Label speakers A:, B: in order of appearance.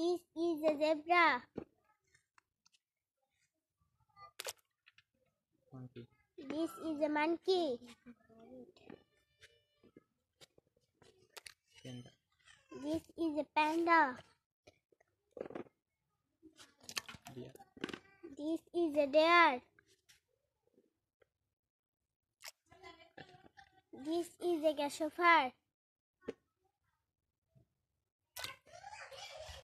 A: This is a zebra.
B: monkey,
A: This is a monkey.
B: panda,
A: This is a panda.
B: deer,
A: This is a deer. This is a grasshopper.